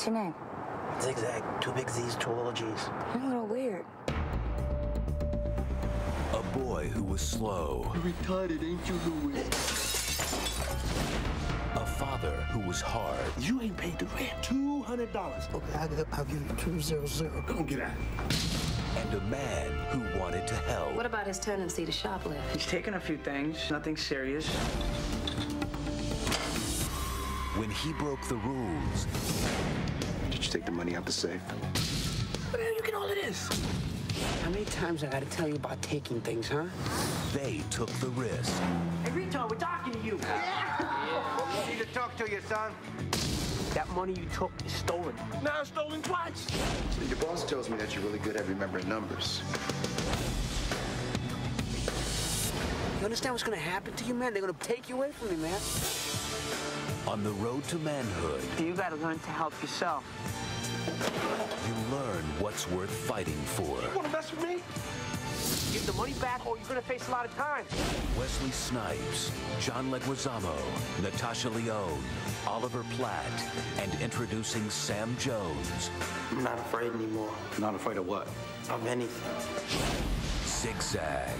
What's your name? Zigzag, two big Z's, two little G's. You're a little weird. A boy who was slow. You're retarded, ain't you, Louis? A father who was hard. You ain't paid the rent. Two hundred dollars. Okay, I'll, I'll give you two zero zero. Don't get out. And a man who wanted to help. What about his tendency to shoplift? He's taken a few things, nothing serious. When he broke the rules, Did you take the money out the safe? Where did you get all of this? How many times I gotta tell you about taking things, huh? they took the risk. Hey, Rito, we're talking to you. Need to talk to you, son. That money you took is stolen. Now it's stolen twice. Your boss tells me that you're really good at remembering numbers. You understand what's gonna happen to you, man? They're gonna take you away from me, man. On the road to manhood, You gotta learn to help yourself. you learn what's worth fighting for. wanna mess with me? Give the money back or you're gonna face a lot of time. Wesley Snipes, John Leguizamo, Natasha Lyonne, Oliver Platt, and introducing Sam Jones. I'm not afraid anymore Not afraid of what? of anything. Zigzag.